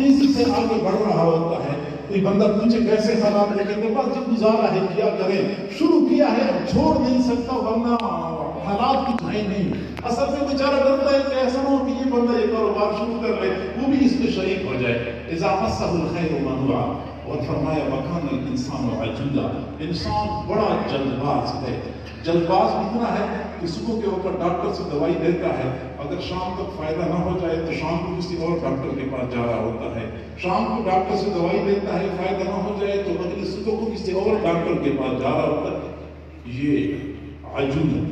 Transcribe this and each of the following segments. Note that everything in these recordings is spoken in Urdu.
تیزی سے آگے بڑھ رہا ہوتا ہے۔ کوئی بندہ پوچھے کیسے حالات لے کر کے بس جب گزارا ہے، کیا کرے؟ شروع کیا ہے چھوڑ نہیں سکتا، ورنہ حالات کی کھائیں نہیں۔ اصل میں بیچارہ کرتا ہے کہ ایسا نہ ہو کہ یہ بندہ یہ کاروبار شروع کر رہے وہ بھی اس میں شریک ہو جائے۔ اضافہ صاحب الخیر و منوع اور فرمایا وکان الانسان عجولہ انسان بڑا جلد باز ہے۔ جلد باز اتنا ہے کہ صبح کے اوپر ڈاکٹر سے دوائی دیتا ہے اگر شام تک فائدہ نہ ہو جائے تو شام کو کسی اور ڈاکٹر کے پاس جا رہا ہوتا ہے۔ شام کو ڈاکٹر سے دوائی دیتا ہے، فائدہ نہ ہو جائے تو اگلے صبح کو کسی اور ڈاکٹر کے پاس جا رہا ہوتا ہے۔ یہ عجوب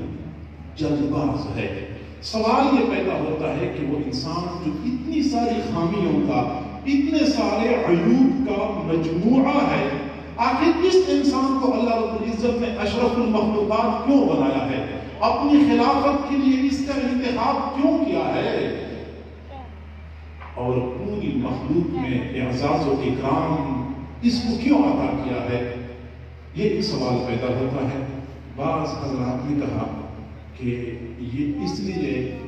جلباز ہے۔ سوال یہ پیدا ہوتا ہے کہ وہ انسان جو اتنی ساری خامیوں کا، اتنے سارے عیوب کا مجموعہ ہے، آخر اس انسان کو اللہ رب العزت نے اشرف المخلوقات کیوں بنایا ہے؟ اپنی خلافت کے لیے اس کا انتخاب کیوں کیا ہے؟ اور پوری مخلوق میں اعزاز و اکرام اس کو کیوں عطا کیا ہے؟ یہ سوال پیدا ہوتا ہے۔ بعض حضرات نے کہا کہ یہ اس لیے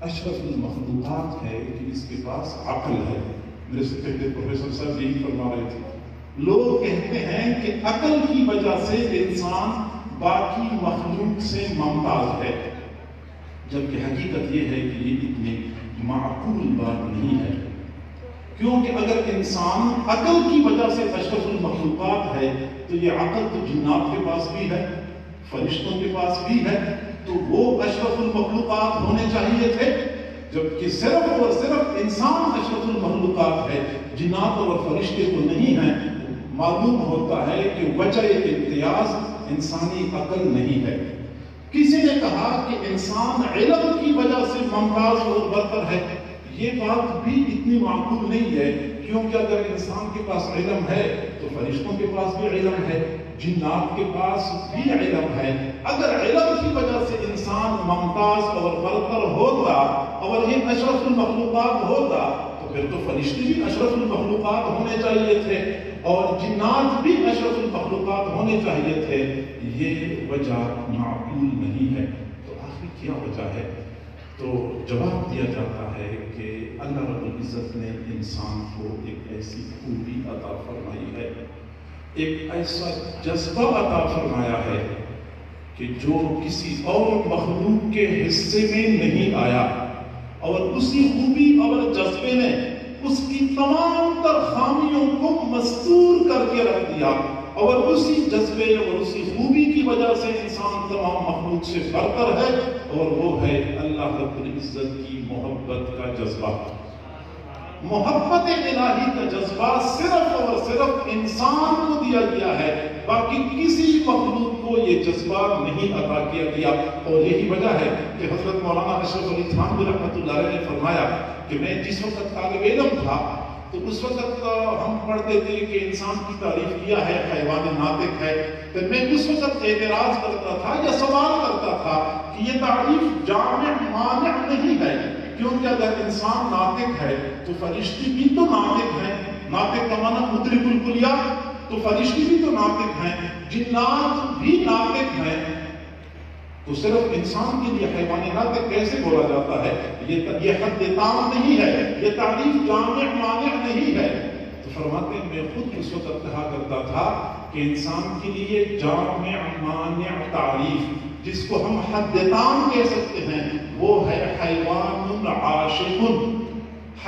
اشرف المخلوقات ہے کہ اس کے پاس عقل ہے۔ میرے سے پہلے پروفیسر صاحب یہی فرما رہے تھے۔ لوگ کہتے ہیں کہ عقل کی وجہ سے انسان باقی مخلوق سے ممتاز ہے۔ جبکہ حقیقت یہ ہے کہ یہ اتنی معقول بات نہیں ہے۔ کیونکہ اگر انسان عقل کی وجہ سے اشرف المخلوقات ہے، تو یہ عقل تو جنات کے پاس بھی ہے، فرشتوں کے پاس بھی ہے، تو وہ اشرف المخلوقات ہونے چاہیے تھے۔ جبکہ صرف اور صرف انسان اشرف المخلوقات ہے، جنات اور فرشتے تو نہیں ہیں۔ معلوم ہوتا ہے کہ وجہ امتیاز انسانی عقل نہیں ہے۔ کسی نے کہا کہ انسان علم کی وجہ سے ممتاز اور برتر ہے۔ یہ بات بھی اتنی معقول نہیں ہے، کیونکہ اگر انسان کے پاس علم ہے، تو فرشتوں کے پاس بھی علم ہے، جنات کے پاس بھی علم ہے۔ اگر علم کی وجہ سے انسان ممتاز اور برتر ہوتا اور یہ اشرف المخلوقات ہوتا، تو پھر تو فرشتے بھی اشرف المخلوقات ہونے چاہیے تھے۔ اور جنات بھی اشرف المخلوقات ہونے چاہیے تھے، یہ وجہ معقول نہیں ہے۔ تو آخر کیا وجہ ہے؟ تو جواب دیا جاتا ہے کہ اللہ رب العزت نے انسان کو ایک ایسی خوبی عطا فرمائی ہے۔ ایک ایسا جذبہ عطا فرمایا ہے کہ جو کسی اور مخلوق کے حصے میں نہیں آیا اور اسی خوبی اور جذبے نے اس کی تمام تر خامیوں کو مستور کر کے رکھ دیا۔ اور اسی جذبے اور اسی خوبی کی وجہ سے انسان تمام مخلوق سے برتر ہے، اور وہ ہے اللہ رب العزت کی محبت کا جذبہ۔ محبت الہی کا جذبہ صرف اور صرف انسان کو دیا گیا ہے، باقی کسی مخلوق کو یہ جذبہ نہیں عطا کیا گیا۔ اور یہی وجہ ہے کہ حضرت مولانا اشرف علی تھانوی رحمۃ اللہ علیہ نے فرمایا کہ میں جس وقت طالب علم تھا، تو اس وقت ہم پڑھتے تھے کہ انسان کی تعریف کیا ہے، حیوان ناطق ہے۔ تو میں اس وقت اعتراض کرتا تھا یا سوال کرتا تھا کہ یہ تعریف جامع مانع نہیں ہے، کیونکہ اگر انسان ناطق ہے تو فرشتی بھی تو ناطق ہے ناطق کا معنی مدرک الکلیات تو فرشتے بھی تو ناطق ہیں، جنات بھی ناطق ہیں۔ تو صرف انسان کے لیے حیوان ناطق کیسے بولا جاتا ہے؟ یہ حد تام نہیں ہے، یہ تعریف جامع مانع نہیں ہے۔ تو فرماتے ہیں، میں خود اس وقت انتہا کرتا تھا کہ انسان کے لیے جامع مانع تعریف، جس کو ہم حد تام کہہ سکتے ہیں، وہ ہے حیوان عاشق۔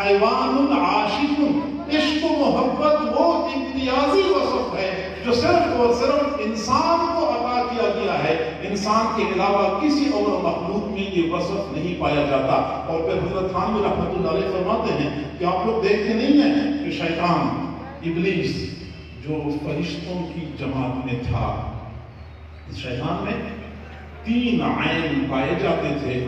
حیوان عاشق۔ عشق و محبت وہ امتیازی وصف ہے جو صرف اور صرف انسان کو عطا کیا گیا ہے۔ انسان کے علاوہ کسی اور مخلوق میں یہ وصف نہیں پایا جاتا۔ اور پھر حضرت خانوی رحمت اللہ علیہ فرماتے ہیں کہ آپ لوگ دیکھتے نہیں ہیں کہ شیطان، ابلیس جو فرشتوں کی جماعت میں تھا، شیطان میں تین عین پائے جاتے تھے۔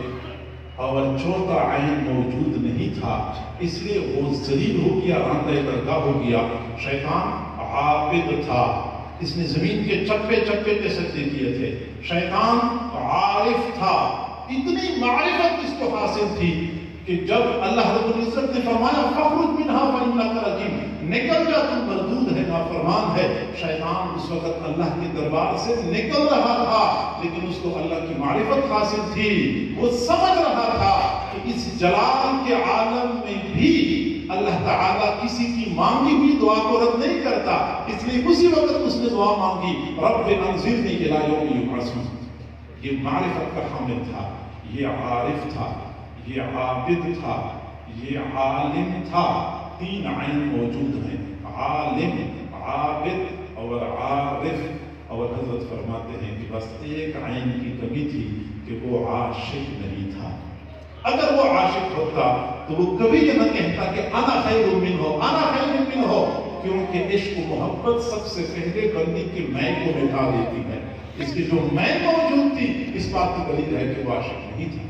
اور چوتھا عین موجود نہیں تھا، اس لیے وہ ذلیل ہو گیا، راندہ درگاہ ہو گیا۔ شیطان عابد تھا۔ اس نے زمین کے چپے چپے پہ سجدے کیے تھے۔ شیطان عارف تھا۔ اتنی معرفت اس کو حاصل تھی کہ جب اللہ رب العزت نے فرمایا فخر منہا فإنك رجیم۔ نکل جا تو مردود ہے نافرمان ہے شیطان اس وقت اللہ کے دربار سے نکل رہا تھا، لیکن اس کو اللہ کی معرفت حاصل تھی۔ وہ سمجھ رہا تھا کہ اس جلال کے عالم میں بھی اللہ تعالیٰ کسی کی مانگی ہوئی دعا کو رد نہیں کرتا۔ اس لیے اسی وقت اس نے دعا مانگی، رب انزلنی الى یوم یبعثون۔ یہ معرفت کا حامل تھا، یہ عارف تھا، یہ عابد تھا، یہ عالم تھا۔ تین عین موجود ہیں، عالم، عابد اور عارف۔ اور حضرت فرماتے ہیں کہ بس ایک عین کی کمی تھی کہ وہ عاشق نہیں تھا۔ اگر وہ عاشق ہوتا تو وہ کبھی یہ نہ کہتا کہ انا خیر من ہو انا خیر من ہو کیونکہ عشق و محبت سب سے پہلے بندی کے میں کو مٹا دیتی ہے۔ اس کی جو میں موجود تھی، اس بات کی دلیل ہے کہ وہ عاشق نہیں تھی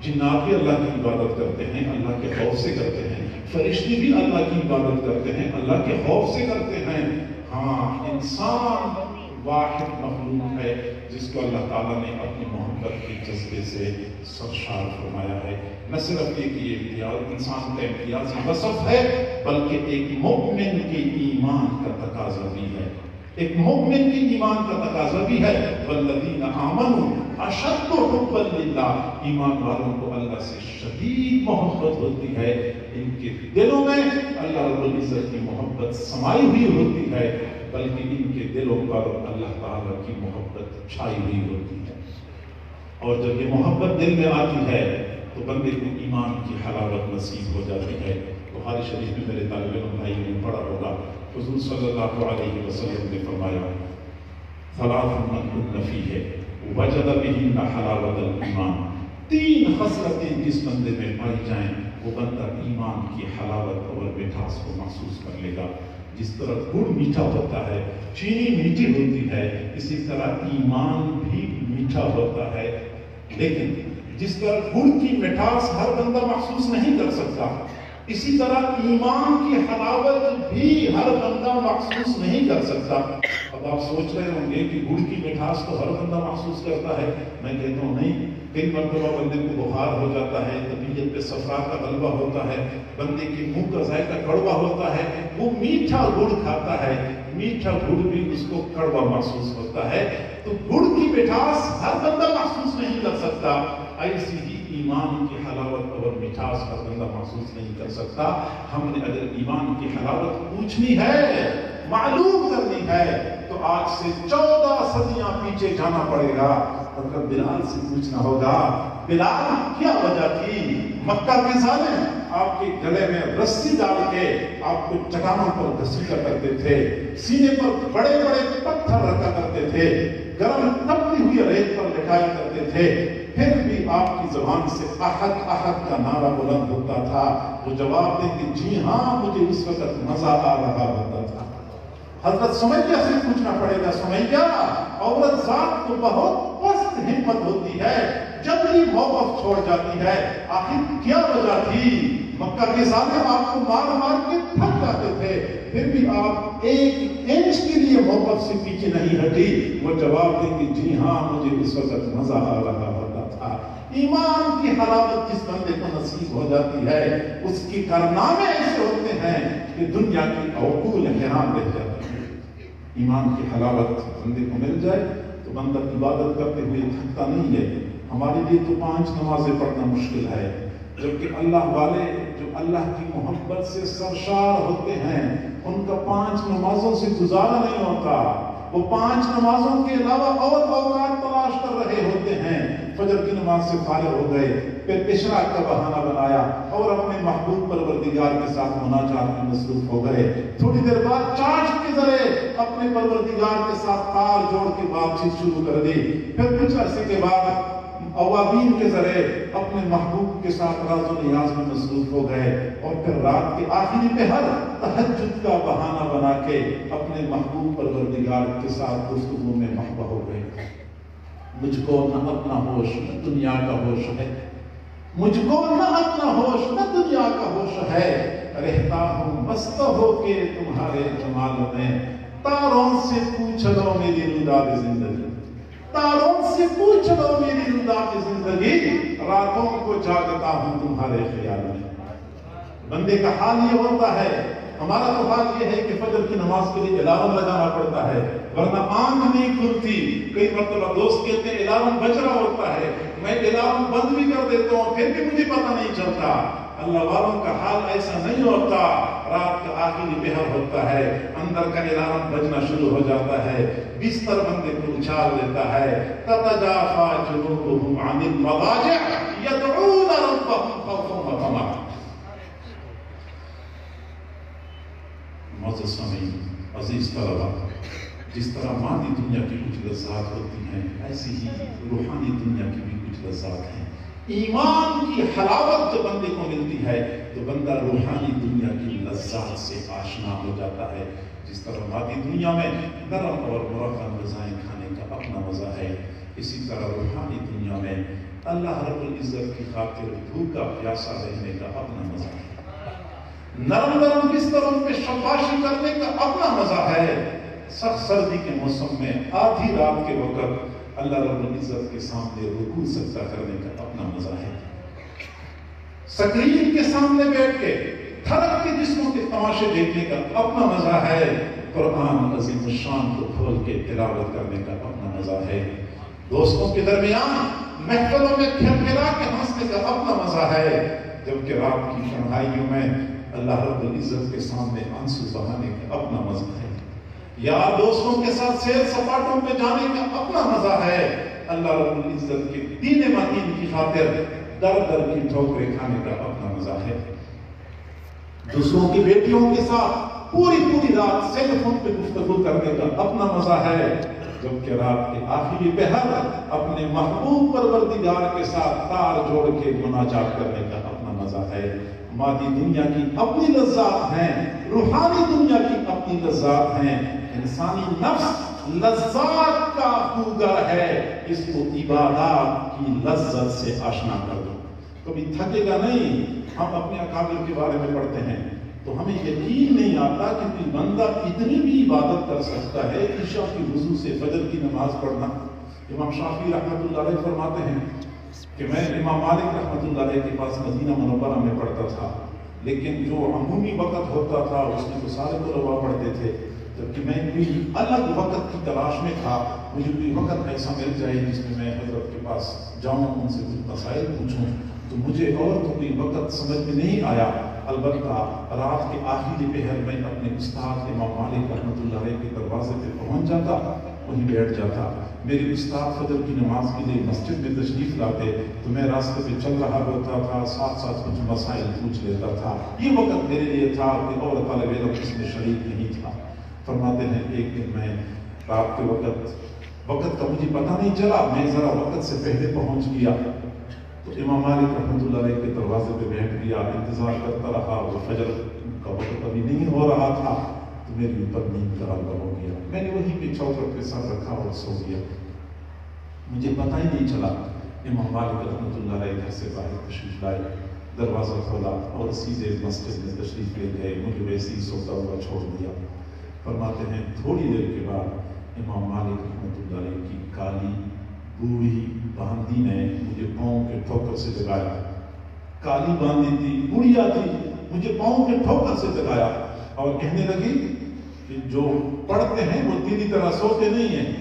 جنات بھی اللہ کی عبادت کرتے ہیں، اللہ کے خوف سے کرتے ہیں۔ فرشتے بھی اللہ کی عبادت کرتے ہیں، اللہ کے خوف سے کرتے ہیں۔ ہاں انسان واحد مخلوق ہے، جس کو اللہ تعالیٰ نے اپنی محبت کے جذبے سے سرشار فرمایا ہے۔ نہ صرف ایک یہ امتیاز انسان کا امتیازی وصف ہے، بلکہ ایک مومن کے ایمان کا تقاضا بھی ہے۔ ایک مومن کی ایمان کا تقاضا بھی ہے۔ والذین آمنوا اشد حبا للہ۔ ایمان والوں کو اللہ سے شدید محبت ہوتی ہے۔ ان کے دلوں میں اللہ رب العزت کی محبت سمائی ہوئی ہوتی ہے، بلکہ ان کے دلوں پر اللہ تعالیٰ کی محبت چھائی ہوئی ہوتی ہے۔ اور جب یہ محبت دل میں آتی ہے، تو بندے کو ایمان کی حلاوت نصیب ہو جاتی ہے۔ بخاری شریف میں میرے طالب علم بھائی نے پڑھا ہوگا۔ حضور صلی اللہ علیہ وسلم نے فرمایا، ثلاث من کن ہے، وجد بہن حلاوت الایمان۔ تین خصلتیں جس بندے میں پائی جائیں، وہ بندہ ایمان کی حلاوت اور مٹھاس کو محسوس کر لے گا۔ جس طرح گڑ میٹھا ہوتا ہے، چینی میٹھی ہوتی ہے، اسی طرح ایمان بھی میٹھا ہوتا ہے۔ لیکن جس طرح گڑ کی مٹھاس ہر بندہ محسوس نہیں کر سکتا اسی طرح ایمان کی حلاوت بھی ہر بندہ محسوس نہیں کر سکتا۔ اب آپ سوچ رہے ہوں گے کہ گڑ کی مٹھاس تو ہر بندہ محسوس کرتا ہے۔ میں کہتا ہوں نہیں کئی مرتبہ بندے کو بخار ہو جاتا ہے، طبیعت پہ صفرا کا غلبہ ہوتا ہے، بندے کے منہ کا ذائقہ کڑوا ہوتا ہے، وہ میٹھا گڑ کھاتا ہے۔ میٹھا گڑ بھی اس کو کڑوا محسوس ہوتا ہے۔ تو گڑ کی مٹھاس ہر بندہ محسوس نہیں کر سکتا۔ ایسی ہی ایمان کی مٹھاس کا بندہ محسوس نہیں کر سکتا۔ ہم نے اگر ایمان کی حلاوت پوچھنی ہے معلوم کرنی ہے تو آج سے چودہ صدیاں پیچھے جانا پڑے گا۔ حضرت بلال سے پوچھنا ہوگا، بلال، کیا وجہ تھی؟ مکہ کے سالے آپ کے گلے میں رسی ڈال کے آپ کو چٹانوں پر گھسیٹا کرتے تھے، سینے پر بڑے بڑے پتھر رکھا کرتے تھے، گرم تپتی ہوئی ریت پر لٹایا کرتے تھے۔ پھر بھی آپ کی زبان سے احد احد کا نعرہ بلند ہوتا تھا، وہ جواب دے کہ جی ہاں مجھے اس وقت مزہ آ رہا ہوتا تھا۔ حضرت سمیہ سے پوچھنا پڑے گا، سمیہ، عورت ذات تو بہت پست ہمت ہوتی ہے، جب بھی موقف چھوڑ جاتی ہے، آخر کیا وجہ تھی؟ مکہ کے سامنے آپ کو مار مار کے تھک جاتے تھے، پھر بھی آپ ایک انچ کے لیے موقف سے پیچھے نہیں ہٹی۔ وہ جواب دیں کہ جی ہاں مجھے اس وقت مزہ آ رہا ہوتا تھا۔ ایمان کی حلاوت جس بندے کو نصیب ہو جاتی ہے، اس کی کارنامے ایسے ہوتے ہیں کہ دنیا کی عقول حیران رہ جاتی ہے ایمان کی حلاوت بندے کو مل جائے تو بندہ عبادت کرتے ہوئے تھکتا نہیں ہے۔ ہمارے لیے تو پانچ نمازیں پڑھنا مشکل ہے۔ جبکہ اللہ والے جو اللہ کی محبت سے سرشار ہوتے ہیں، ان کا پانچ نمازوں سے گزارا نہیں ہوتا۔ وہ پانچ نمازوں کے علاوہ اور اوقات تلاش کر رہے ہوتے ہیں۔ فجر کی نماز سے فارغ ہو گئے، پھر اشراق کا بہانہ بنایا اور اپنے محبوب پروردگار کے ساتھ مناجات میں مصروف ہو گئے۔ تھوڑی دیر بعد چارج کے ذریعے اپنے پروردگار کے ساتھ تار جوڑ کے بات چیت شروع کر دی۔ پھر کچھ عرصے کے بعد اوابین کے ذریعے اپنے محبوب کے ساتھ راز و نیاز میں مصروف ہو گئے اور پھر رات کے آخری پہر تہجد کا بہانہ بنا کے اپنے محبوب پروردگار کے ساتھ گفتگو میں محبہ ہو گئے۔ مجھ کو نہ اپنا ہوش، نہ دنیا کا ہوش ہے۔ مجھ کو نہ اپنا ہوش، نہ دنیا کا ہوش ہے۔ رہتا ہوں مست ہو کے تمہارے جمال میں۔ تاروں سے پوچھ لو میری روداد زندگی۔ تاروں سے پوچھ لو میری روداد زندگی۔ راتوں کو جاگتا ہوں تمہارے خیال میں۔ بندے کا حال یہ ہوتا ہے، ہمارا تو حال یہ ہے کہ فجر کی نماز کے لیے الارم لگانا پڑتا ہے، ورنہ آنکھ نہیں کھلتی۔ کئی مرتبہ دوست کہتے ہیں، الارم بج رہا ہوتا ہے۔ میں الارم بند بھی کر دیتا ہوں، پھر بھی مجھے پتہ نہیں چلتا۔ اللہ والوں کا حال ایسا نہیں ہوتا، رات کا آخری پہر ہوتا ہے، اندر کا الارم بجنا شروع ہو جاتا ہے، بستر بندے کو اچھال لیتا ہے، تتجافا جنوبهم عن المضاجع يدعون ربهم خوفا وطمعا معزز سامعین عزیز طلبہ جس طرح مادی دنیا کی کچھ لذات ہوتی ہیں، ایسی ہی روحانی دنیا کی بھی کچھ لذات ہیں۔ ایمان کی حلاوت جو بندے کو ملتی ہے، تو بندہ روحانی دنیا کی لذات سے آشنا ہو جاتا ہے۔ جس طرح مادی دنیا میں نرم اور مرغم غذائیں کھانے کا اپنا مزہ ہے، اسی طرح روحانی دنیا میں اللہ رب العزت کی خاطر بھوکا پیاسا رہنے کا اپنا مزہ ہے۔ نرم نرم بستروں پہ شباشی کرنے کا اپنا مزہ ہے۔ سخت سردی کے موسم میں آدھی رات کے وقت اللہ رب العزت کے سامنے رکوع سجدہ کرنے کا اپنا مزہ ہے سکرین کے سامنے بیٹھ کے تھرک کے جسموں کے تماشے دیکھنے کا اپنا مزہ ہے قرآن عظیم الشان کو کھول کے تلاوت کرنے کا اپنا مزہ ہے دوستوں کے درمیان محفلوں میں کھل کھلا کے ہنسنے کا اپنا مزہ ہے جبکہ رات کی تنہائیوں میں اللہ رب العزت کے سامنے آنسو بہانے کا اپنا مزہ ہے یا دوستوں کے ساتھ سیر سپاٹوں پہ جانے کا اپنا مزہ ہے، اللہ رب العزت کے دین مدین کی خاطر در در کی ٹھوکریں کھانے کا اپنا مزہ ہے۔ دوسروں کی بیٹیوں کے ساتھ پوری پوری رات سیل فون پہ گفتگو کرنے کا اپنا مزہ ہے، جبکہ رات کے آخری پہر اپنے محبوب پروردگار کے ساتھ تار جوڑ کے مناجات کرنے کا اپنا مزہ ہے۔ مادی دنیا کی اپنی لذات ہیں، روحانی دنیا کی اپنی لذات ہیں۔ انسانی نفس لذات کا خوگر ہے، اس کو عبادات کی لذت سے آشنا کر دو۔ کبھی تھکے گا نہیں، ہم اپنے اکابر کے بارے میں پڑھتے ہیں۔ تو ہمیں یقین نہیں آتا کہ کوئی بندہ اتنی بھی عبادت کر سکتا ہے، عشاء کی وضو سے فجر کی نماز پڑھنا۔ امام شافی رحمۃ اللہ علیہ فرماتے ہیں کہ میں امام مالک رحمۃ اللہ علیہ کے پاس مدینہ منورہ میں پڑھتا تھا، لیکن جو عمومی وقت ہوتا تھا، اس میں تو سارے طلبا پڑھتے تھے۔ جبکہ میں کوئی الگ وقت کی تلاش میں تھا، مجھے کوئی وقت ایسا مل جائے جس میں میں حضرت کے پاس جاؤں، ان سے کچھ مسائل پوچھوں۔ تو مجھے اور تو کوئی وقت سمجھ میں نہیں آیا۔ البتہ رات کے آخری پہر میں اپنے استاد امام مالک رحمۃ اللہ علیہ کے دروازے پہ پہنچ جاتا، وہیں بیٹھ جاتا۔ میرے استاد فجر کی نماز کے لیے مسجد میں تشریف لاتے، تو میں راستے پہ چل رہا ہوتا تھا، ساتھ ساتھ کچھ مسائل پوچھ لیتا تھا۔ یہ وقت میرے لیے تھا کہ اور طالب علم اس میں شریک نہیں تھا۔ فرماتے ہیں ایک دن میں رات کے وقت وقت کا مجھے پتہ نہیں چلا، میں ذرا وقت سے پہلے پہنچ گیا۔ تو امام مالک رحمۃ اللہ علیہ کے دروازے پہ بیٹھ گیا، انتظار کرتا رہا۔ وہ فجر کا وقت ابھی نہیں ہو رہا تھا، تو میری اوپر نیند کا غلبہ ہو گیا۔ میں نے وہیں پہ چوکٹ پہ سر رکھا اور سو گیا۔ مجھے پتہ ہی نہیں چلا۔ امام مالک رحمۃ اللہ علیہ گھر سے باہر تشریف لائے، دروازہ کھولا اور سیدھے مسجد میں تشریف لے گئے۔ مجھے ویسے ہی سوتا ہوا چھوڑ دیا۔ فرماتے ہیں تھوڑی دیر کے بعد امام مالک رحمۃ اللہ علیہ کی کالی بوڑھی باندی نے مجھے پاؤں کے ٹھوکر سے جگایا۔ کالی باندی تھی بڑھیا تھی مجھے پاؤں کے ٹھوکر سے جگایا۔ اور کہنے لگی کہ جو پڑھتے ہیں وہ تیری طرح سوتے نہیں ہیں۔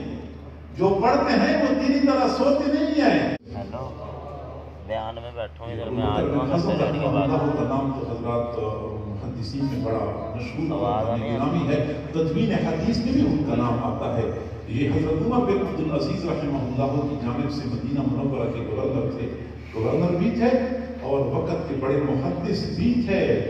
جو پڑھتے ہیں وہ تیری طرح سوتے نہیں ہیں۔ ہیلو بیان میں بیٹھوں ادھر میں نام تو حضرات محدثین میں بڑا مشہور اور نامی ہے۔ تدوین حدیث میں بھی ان کا نام آتا ہے۔ یہ حضرت عمر بن عبد العزیز رحمہ اللہ کی جانب سے مدینہ منورہ کے گورنر تھے۔ گورنر بھی تھے اور وقت کے بڑے محدث بھی تھے۔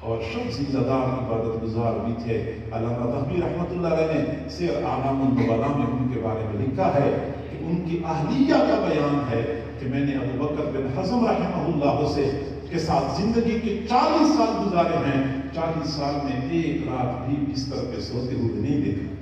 اور شخص زدار عبادت گزار بھی تھے۔ علامہ تحبی رحمۃ اللہ علیہ نے سیر اعلام النبلا میں ان کے بارے میں لکھا ہے کہ ان کی اہلیہ کا بیان ہے کہ میں نے ابو بکر بن حزم رحمہ اللہ سے کے ساتھ زندگی کے چالیس سال گزارے ہیں۔ چالیس سال میں ایک رات بھی بستر پہ سوتے ہوئے نہیں دیکھا۔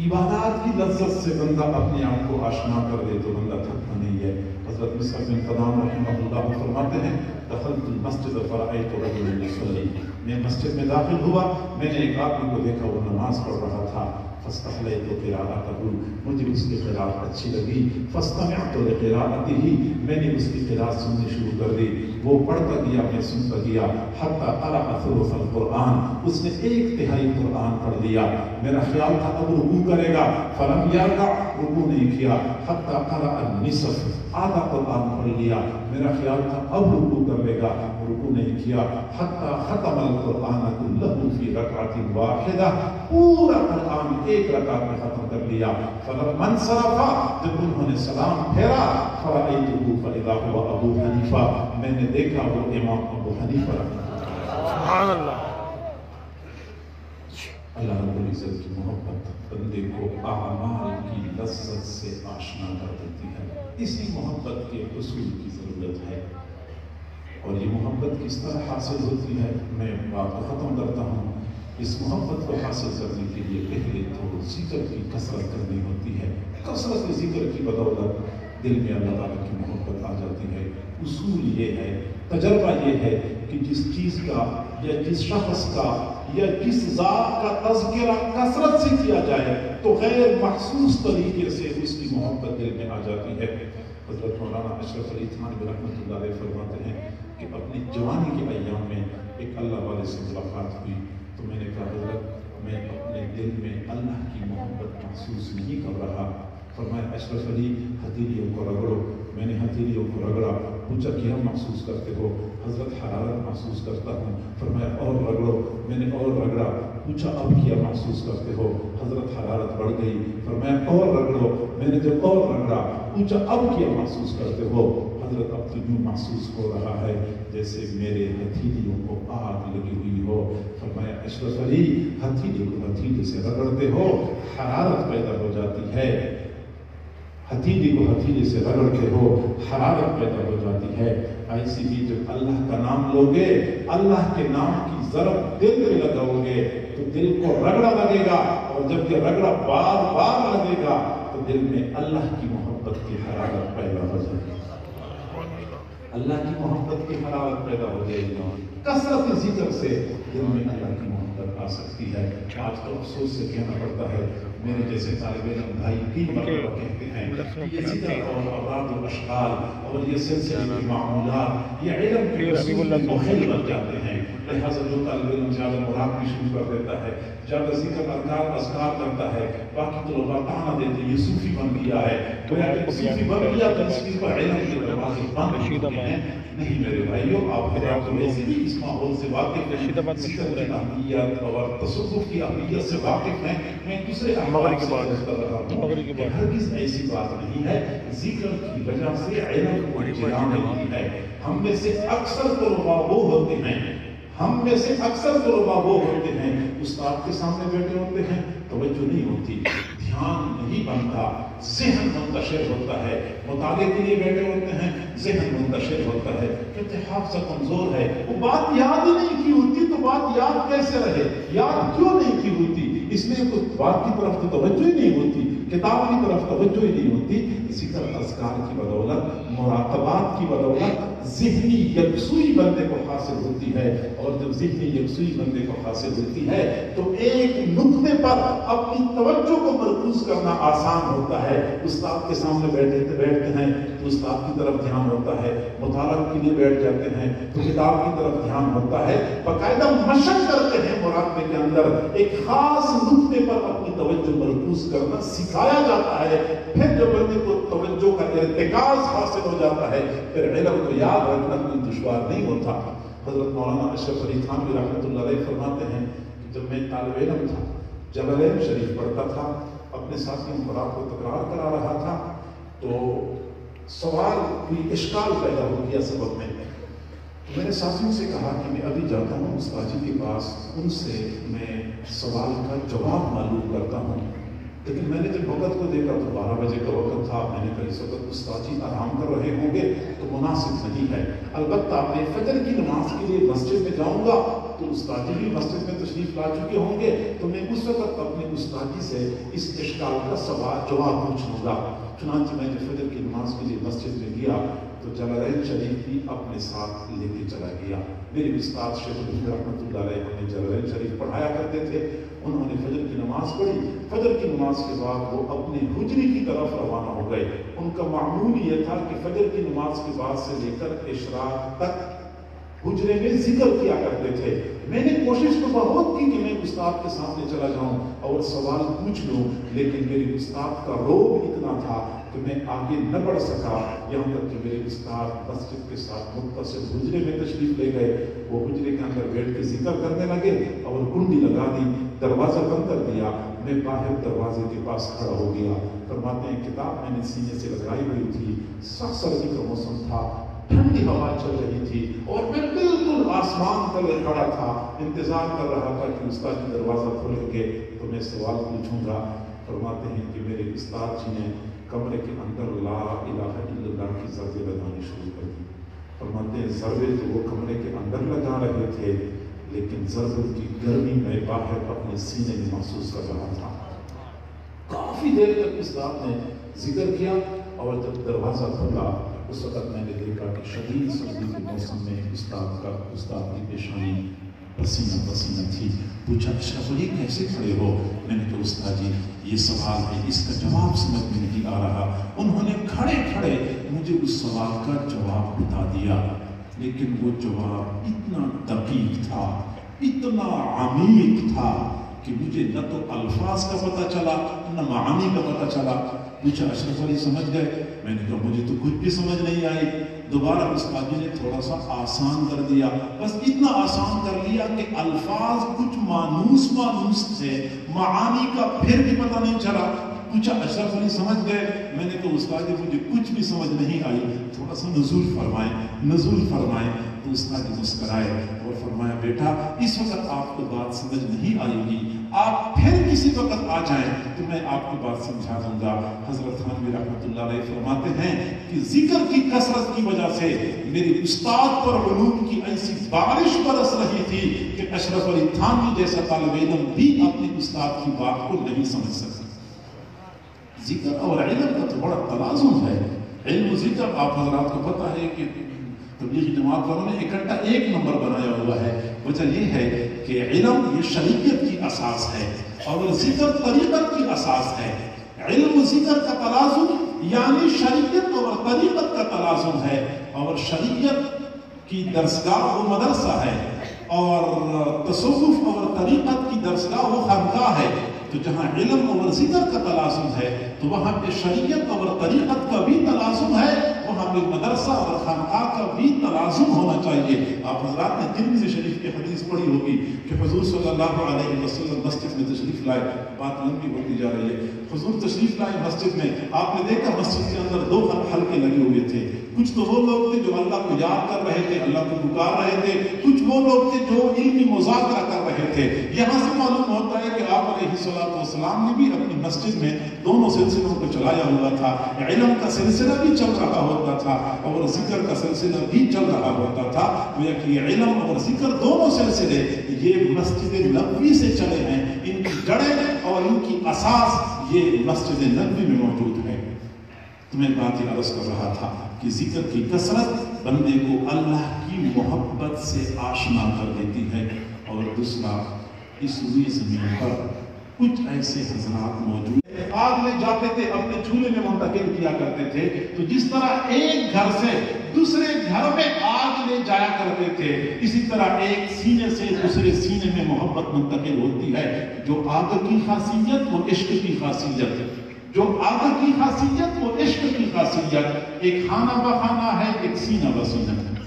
عبادات کی لذت سے بندہ اپنے آپ کو آشنا کر دے تو بندہ تھکتا نہیں ہے۔ حضرت مصر بن قدام رحمہ اللہ فرماتے ہیں، دخلت المسجد فرائیت رجل یصلی۔ میں مسجد میں داخل ہوا، میں نے ایک آدمی کو دیکھا، وہ نماز پڑھ رہا تھا۔ فاستحلیت قراءته مجھے اس کی قراءت اچھی لگی۔ فاستمعت لقراءته میں نے اس کی قراءت سننی شروع کر دی۔ وہ پڑھتا گیا، میں سنتا گیا۔ حتی قرأ ثلث القرآن۔ اس نے ایک تہائی قرآن پڑھ لیا۔ میرا خیال تھا اب رکوع کرے گا۔ فلم یرکع رکوع نہیں کیا۔ حتی قرأ النصف۔ آدھا قرآن پڑھ لیا۔ میرا خیال تھا اب رکوع کر لے گا۔ رکوع نہیں کیا حتی ختم القرآن كله في رکعت واحدہ پورا قرآن ایک رکعت میں ختم کر لیا۔ فلما انصرف جب انہوں نے سلام پھیرا فرأيته فإذا هو ابو حنیفہ۔ میں نے دیکھا وہ امام ابو حنیفہ اللہ سبحان اللہ اللہ رب العزت کی محبت بندے کو اعمال کی لذت سے آشنا کر دیتی ہے۔ اسی محبت کے حصول کی ضرورت ہے۔ اور یہ محبت کس طرح حاصل ہوتی ہے؟ میں بات کو ختم کرتا ہوں۔ اس محبت کو حاصل کرنے کے لیے پہلے تو ذکر کی کثرت کرنی ہوتی ہے۔ کثرت ذکر کی بدولت دل میں اللہ تعالیٰ کی محبت آ جاتی ہے۔ اصول یہ ہے، تجربہ یہ ہے کہ جس چیز کا یا جس شخص کا یا جس ذات کا تذکرہ کثرت سے کیا جائے تو غیر محسوس طریقے سے اس کی محبت دل میں آ جاتی ہے۔ حضرت مولانا اشرف علی تھانوی رحمۃ اللہ علیہ فرماتے ہیں کہ اپنی جوانی کے ایام میں ایک اللہ والے سے ملاقات ہوئی تو میں نے کہا، حضرت، میں اپنے دل میں اللہ کی محبت محسوس نہیں کر رہا۔ فرمایا اشرف علی ہتھیلیوں کو رگڑو۔ میں نے ہتھیلیوں کو رگڑا، پوچھا کیا محسوس کرتے ہو؟ حضرت، حرارت محسوس کرتا ہوں۔ فرمایا، اور رگڑو۔ میں نے اور رگڑا۔ پوچھا، اب کیا محسوس کرتے ہو؟ حضرت، حرارت بڑھ گئی۔ فرمایا، اور رگڑو۔ میں نے جب اور رگڑا، پوچھا، اب کیا محسوس کرتے ہو؟ حضرت اب تو یوں محسوس ہو رہا ہے، جیسے میرے ہتھیلیوں کو آگ لگی ہوئی ہو۔ فرمایا، اشرف علی ہتھیلی کو ہتھیلی سے رگڑتے ہو، حرارت پیدا ہو جاتی ہے۔ ہتھیلی کو ہتھیلی سے رگڑ کے ہو، حرارت پیدا ہو جاتی ہے۔ ایسی بھی جب اللہ کا نام لوگے، اللہ کے نام کی ضرب دل میں لگاؤ گے، تو دل کو رگڑا لگے گا۔ اور جب یہ رگڑا بار بار لگے گا، تو دل میں اللہ کی محبت کی حرارت پیدا ہو جائے گی۔ اللہ کی محبت کی حرارت پیدا ہو جائے گی کثرت ذکر سے دل میں اللہ کی محبت آ سکتی ہے۔ آج تو افسوس سے کہنا پڑتا ہے میرے جیسے طالب علم بھائی تین مرتبہ کہتے ہیں یہ ذکر اور اشغال اور یہ سلسلے کی معمولات یہ علم کے رسول کی مخل بن جاتے ہیں۔ لہذا جو طالب علم زیادہ مراد بھی شروع کر دیتا ہے زیادہ ذکر اذکار اذکار کرتا ہے۔ باقی تو لوگ تانا دیتے یہ صوفی بن گیا ہے۔ تو یا کہ صوفی بن گیا تو اس کی علم کے دروازے بند ہو چکے ہیں۔ نہیں میرے بھائیوں آپ حضرات ویسے بھی اس ماحول سے واقف ہیں ذکر کی اہمیت اور تصوف کی اہمیت سے واقف ہیں۔ میں دوسرے کی بات عرض کر رہا ہوں کہ بات ہرگز ایسی بات نہیں ہے۔ ذکر کی وجہ سے علم کو جنا نہیں ہے۔ ہم میں سے اکثر طلباء وہ ہوتے ہیں۔ ہم میں سے اکثر طلباء وہ ہوتے ہیں۔ استاد کے سامنے بیٹھے ہوتے ہیں۔ توجہ نہیں ہوتی۔ دھیان نہیں بنتا، ذہن منتشر ہوتا ہے۔ مطالعے کے لیے بیٹھے ہوتے ہیں، ذہن منتشر ہوتا ہے۔ کہتے حافظہ کمزور ہے۔ وہ بات یاد ہی نہیں کی ہوتی تو بات یاد کیسے رہے؟ یاد کیوں نہیں کی ہوتی؟ اس لیے تو بات کی طرف تو توجہ ہی نہیں ہوتی، کتاب کی طرف توجہ ہی نہیں ہوتی۔ ذکر اذکار کی بدولت مراقبات کی بدولت ذہنی یکسوئی بندے کو حاصل ہوتی ہے۔ اور جب ذہنی یکسوئی بندے کو حاصل ہوتی ہے، تو ایک نقطے پر اپنی توجہ کو مرکوز کرنا آسان ہوتا ہے۔ استاد کے سامنے بیٹھے بیٹھتے ہیں تو استاد کی طرف دھیان ہوتا ہے، مطالعہ کے لیے بیٹھ جاتے ہیں تو کتاب کی طرف دھیان ہوتا ہے۔ باقاعدہ مشق کرتے ہیں مراقبے کے اندر۔ ایک خاص نقطے پر اپنی توجہ مرکوز کرنا سکھایا جاتا ہے۔ پھر جب بندے کو توجہ کا ارتکاز حاصل ہو جاتا ہے، پھر علم کو یاد یاد رکھنا کوئی دشوار نہیں ہوتا۔ حضرت مولانا اشرف علی خان رحمۃ اللہ علیہ فرماتے ہیں کہ جب میں طالب علم تھا، جب علم شریف پڑھتا تھا، اپنے ساتھیوں کو کو تکرار کرا رہا تھا، تو سوال کوئی اشکال پیدا ہو گیا سبق میں۔ میں نے ساتھیوں سے کہا کہ میں ابھی جاتا ہوں استاد جی کے پاس، ان سے میں سوال کا جواب معلوم کرتا ہوں۔ لیکن میں نے جب وقت کو دیکھا تو بارہ بجے کا وقت تھا، میں نے کہا، اس وقت استاد جی آرام کر رہے ہوں گے تو مناسب نہیں ہے۔ البتہ میں فجر کی نماز کے لیے مسجد میں جاؤں گا تو استاد جی بھی مسجد میں تشریف لا چکے ہوں گے۔ تو میں اس وقت اپنے استاد جی سے اس اشکال کا سوال، جواب پوچھ لوں گا۔ چنانچہ میں جب فجر کی نماز کے لیے مسجد میں گیا۔ تو جلالین شریف بھی اپنے ساتھ لے کے چلا گیا۔ میرے استاد شیخ الحمد رحمۃ اللہ علیہ ہمیں جلالین شریف پڑھایا کرتے تھے۔ انہوں نے فجر کی نماز پڑھی۔ فجر کی نماز کے بعد وہ اپنے حجری کی طرف روانہ ہو گئے۔ ان کا معمول یہ تھا کہ فجر کی نماز کے بعد سے لے کر اشراق تک حجرے میں ذکر کیا کرتے تھے۔ میں نے کوشش تو بہت کی کہ میں استاد کے سامنے چلا جاؤں اور سوال پوچھ لوں، لیکن میرے استاد کا روب اتنا تھا کہ میں آگے نہ بڑھ سکا۔ یہاں تک کہ میرے استاد مسجد کے ساتھ متصل حجرے میں تشریف لے گئے۔ وہ حجرے کے اندر بیٹھ کے ذکر کرنے لگے اور کنڈی لگا دی، دروازہ بند کر دیا۔ میں باہر دروازے کے پاس کھڑا ہو گیا۔ فرماتے ہیں، کتاب میں نے سینے سے لگائی ہوئی تھی۔ سخت سردی کا موسم تھا۔ ٹھنڈی ہوا چل رہی تھی اور میں بالکل آسمان تلے کھڑا تھا، انتظار کر رہا تھا کہ استاد جی دروازہ کھولیں گے تو میں سوال پوچھوں گا، فرماتے ہیں کہ میرے استاد جی نے کمرے کے اندر لا الہ الا اللہ کی ضربے لگانی شروع کر دی۔ فرماتے ہیں ضربے تو وہ کمرے کے اندر لگا رہے تھے، لیکن ضربوں کی گرمی میں باہر اپنے سینے میں محسوس کر رہا تھا۔ کافی دیر تک استاد نے ذکر کیا اور جب دروازہ کھلا اس وقت میں نے دیکھا کہ شدید سردی کے موسم میں استاد کا استاد کی پیشانی پسینہ پسینہ تھی پوچھا اشرف علی کیسے کھڑے ہو میں نے کہا استاد جی یہ سوال ہے اس کا جواب سمجھ میں نہیں آ رہا انہوں نے کھڑے کھڑے مجھے اس سوال کا جواب بتا دیا لیکن وہ جواب اتنا دقیق تھا اتنا عمیق تھا کہ مجھے نہ تو الفاظ کا پتہ چلا نہ معانی کا پتہ چلا پوچھا اشرف علی سمجھ گئے۔ میں نے کہا، مجھے تو کچھ بھی سمجھ نہیں آئی۔ دوبارہ استاد جی نے تھوڑا سا آسان کر دیا۔ بس اتنا آسان کر لیا کہ الفاظ کچھ مانوس مانوس تھے۔ معانی کا پھر بھی پتہ نہیں چلا۔ پوچھا اشرف علی سمجھ گئے۔ میں نے کہا، استاد جی مجھے کچھ بھی سمجھ نہیں آئی۔ تھوڑا سا نزول فرمائیں۔ نزول فرمائیں تو استاد مسکرائے۔ فرمایا، بیٹا، اس وقت آپ کو بات سمجھ نہیں آئے گی آپ پھر کسی وقت آ جائیں تو میں آپ کو بات سمجھا دوں گا۔ حضرت خانوی رحمۃ اللہ علیہ فرماتے ہیں کہ ذکر کی کثرت کی وجہ سے میری استاد پر علوم کی ایسی بارش برس رہی تھی کہ اشرف علی تھانوی جی جیسا طالب علم بھی اپنے استاد کی بات کو نہیں سمجھ سکتا ذکر اور علم کا تو بڑا تلازم ہے۔ علم و ذکر آپ حضرات کو پتہ ہے کہ تبلیغی جماعت والوں نے اکٹھا ایک نمبر بنایا ہوا ہے۔ وجہ یہ ہے کہ علم یہ شریعت کی اساس ہے اور ذکر طریقت کی اساس ہے۔ علم و ذکر کا تلازم یعنی شریعت اور طریقت کا تلازم ہے اور شریعت کی درسگاہ و مدرسہ ہے اور تصوف اور طریقت کی درسگاہ و خانقاہ ہے۔ تو جہاں علم اور ذکر کا تلازم ہے تو وہاں پہ شریعت اور طریقت کا بھی تلازم ہے۔ وہاں مدرسہ اور خانقاہ کا بھی تلازم ہونا چاہیے۔ آپ حضرات نے ترمذی شریف کی حدیث پڑھی ہوگی کہ حضور صلی اللہ علیہ وسلم مسجد میں تشریف لائے، بات لمبی ہوتی جا رہی ہے۔ حضور تشریف لائے مسجد میں، آپ نے دیکھا مسجد کے اندر دو حلقے لگے ہوئے تھے۔ کچھ تو وہ لوگ تھے جو اللہ کو یاد کر رہے تھے، اللہ کو پکار رہے تھے، کچھ وہ لوگ تھے جو علمی مذاکرہ کر رہے تھے۔ یہاں سے معلوم ہوتا ہے کہ آپ علیہ الصلوۃ والسلام نے بھی اپنی مسجد میں دونوں سلسلوں کو چلایا ہوا تھا۔ علم کا سلسلہ بھی چل رہا ہوتا تھا اور ذکر کا سلسلہ بھی چل رہا ہوتا تھا۔ گویا کہ یہ علم اور ذکر دونوں سلسلے یہ مسجد نبوی سے چلے ہیں۔ ان کی جڑیں اور ان کی اساس یہ مسجد نبوی میں موجود ہے میں بات یہ عرض کر رہا تھا کہ ذکر کی کثرت بندے کو اللہ کی محبت سے آشنا کر دیتی ہے اور دوسرا، اس ہوئی زمین پر کچھ ایسے حضرات موجود آگ میں جاتے تھے، اپنے چولہے میں منتقل کیا کرتے تھے۔ تو جس طرح ایک گھر سے دوسرے گھر میں آگ لے جایا کرتے تھے، اسی طرح ایک سینے سے دوسرے سینے میں محبت منتقل ہوتی ہے، جو آگ کی خاصیت وہ عشق کی خاصیت۔ جو آگ کی خاصیت وہ عشق کی خاصیت، ایک خانہ بخانہ ہے، ایک سینہ بسینہ ہے۔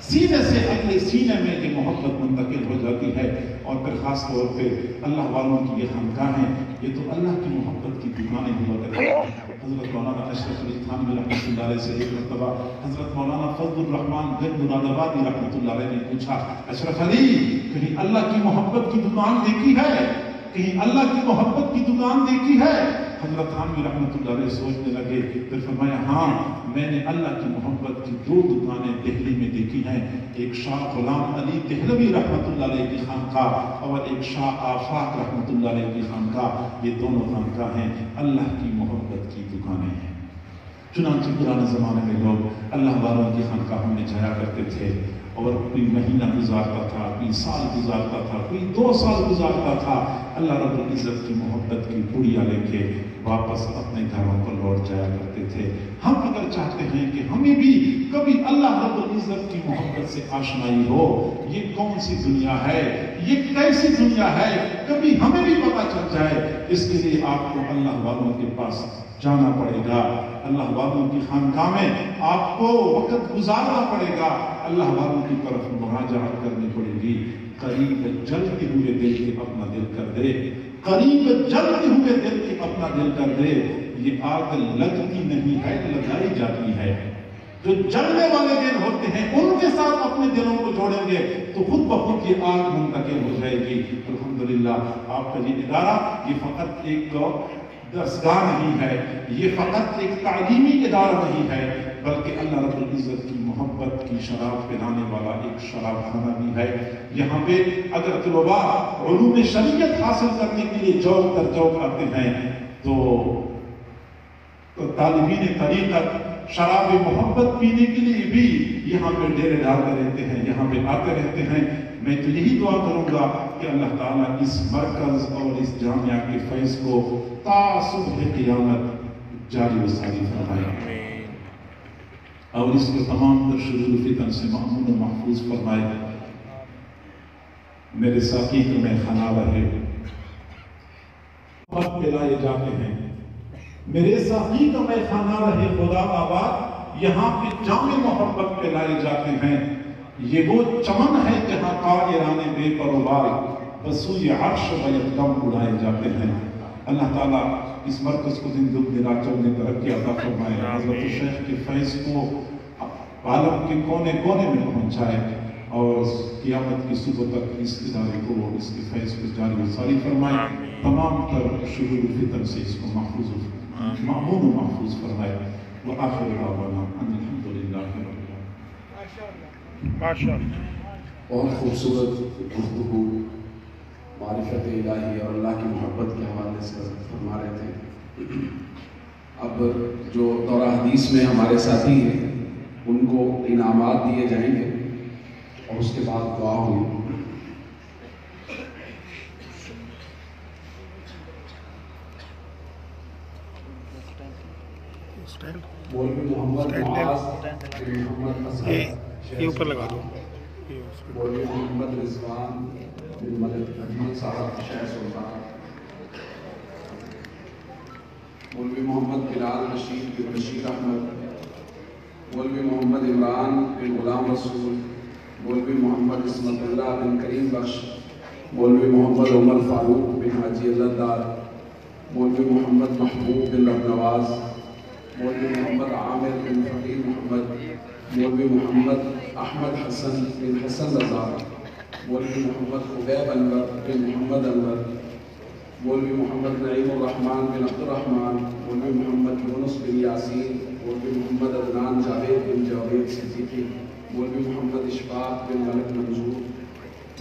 سینے سے اگلے سینے میں یہ محبت منتقل ہو جاتی ہے۔ اور پھر خاص طور پہ اللہ والوں کی یہ خانقاہ یہ تو اللہ کی محبت کی دکانیں ہوا کرتی ہیں۔ حضرت مولانا اشرف علی خان رحمۃ اللہ علیہ سے ایک مرتبہ حضرت مولانا فضل الرحمان گنج مراد آبادی رحمۃ اللہ علیہ نے پوچھا، اشرف علی، کہیں اللہ کی محبت کی دکان دیکھی ہے؟ کہیں اللہ کی محبت کی دکان دیکھی ہے؟ حضرت خانوی رحمۃ اللہ علیہ سوچنے لگے، پھر فرمایا ہاں میں نے اللہ کی محبت کی دو دکانیں دہلی میں دیکھی ہیں ایک شاہ غلام علی دہلوی رحمۃ اللہ علیہ کی خانقاہ اور ایک شاہ آفاق رحمۃ اللہ علیہ کی خانقاہ، یہ دونوں خانقاہ ہیں۔ اللہ کی محبت کی دکانیں ہیں۔ چنانچہ پرانے زمانے میں لوگ اللہ والوں کی خانقاہوں میں جایا کرتے تھے۔ اور کوئی مہینہ گزارتا تھا، کوئی سال گزارتا تھا، کوئی دو سال گزارتا تھا، اللہ رب العزت کی محبت کی پڑیا لے کے واپس اپنے گھروں پر لوٹ جایا کرتے تھے۔ ہم اگر چاہتے ہیں کہ ہمیں بھی کبھی اللہ رب العزت کی محبت سے آشنائی ہو، یہ کون سی دنیا ہے؟ یہ کیسی دنیا ہے؟ کبھی ہمیں بھی پتا چل جائے۔ اس کے لیے آپ کو اللہ والوں کے پاس جانا پڑے گا۔ اللہ والوں کی خانقاہ میں آپ کو وقت گزارنا پڑے گا۔ اللہ والوں کی طرف مراجعہ کرنی پڑے گی۔ قریب جلتے ہوئے دل کے اپنا دل کر دے۔ قریب جلتے ہوئے دل کے اپنا دل کر دے۔ یہ آگ لگتی نہیں ہے، لگائی جاتی ہے۔ جو جلنے والے دل ہوتے ہیں، ان کے ساتھ اپنے دلوں کو جوڑیں گے تو خود بخود یہ آگ منتقل ہو جائے گی۔ الحمدللہ، آپ کا یہ ادارہ، یہ فقط ایک درسگاہ نہیں ہے۔ یہ فقط ایک تعلیمی ادارہ نہیں ہے۔ بلکہ اللہ رب العزت کی محبت کی شراب پلانے والا ایک شراب خانہ بھی ہے۔ یہاں پہ اگر طلباء علوم شریعت حاصل کرنے کے لیے جوک در جوک آتے ہیں، تو طالبین طریقت شراب محبت پینے کے لیے بھی یہاں پہ ڈیرے ڈالتے رہتے ہیں، یہاں پہ آتے رہتے ہیں۔ میں تو یہی دعا کروں گا کہ اللہ تعالیٰ اس مرکز اور اس جامعہ کے فیض کو تا صبح قیامت جاری و ساری فرمائے۔ اور اس کے تمام تر شرور فتن سے معمول و محفوظ فرمائے میرے ساتھی کو میں خنا رہے وقت پلائے جاتے ہیں۔ میرے ساتھی کا میں خانہ رہے خدا آباد یہاں پہ جامع محبت پلائے جاتے ہیں۔ یہ وہ چمن ہے جہاں قائران بے پروبار بسوی عرش و یکدم اڑائے جاتے ہیں۔ اللہ تعالیٰ اس مرکز کو دن دن دن چلنے ترقی عطا فرمائے۔ حضرت شیخ کے فیض کو عالم کے کونے کونے میں پہنچائے اور قیامت کی صبح تک اس ادارے کو اس کے فیض کو جاری و ساری فرمائے تمام تر شرور فتن سے اس کو محفوظ معمول و محفوظ فرمائے وآخر دعوانا ان الحمدللہ رب العالمین بہت خوبصورت گفتگو معرفت الہی اور اللہ کی محبت کے حوالے سے فرما رہے تھے اب جو دورہ حدیث میں ہمارے ساتھی ہیں ان کو انعامات دیے جائیں گے اور اس کے بعد دعا ہوئی۔ مولوی محمد محمد اوپر لگا دو۔ مولوی محمد رضوان اجمل صاحب شہر سلطان۔ مولوی محمد بلال رشید بن رشید احمد۔ مولوی محمد عمران بن غلام رسول مولوی محمد اسمت اللہ بن کریم بخش مولوی محمد عمر فاروق بن حاجی اللہ دار مولوی محمد محبوب بن رب نواز مولوی محمد عامر بن فقیر محمد مولوی محمد احمد حسن بن حسن رضا مولوی محمد خبیب انور بن محمد انور مولوی محمد نعیم الرحمن بن عبد الرحمن مولوی محمد یونس بن یاسین مولوی محمد عدنان جاوید بن جاوید صدیقی، مولوی محمد اشفاق بن ملک منظور،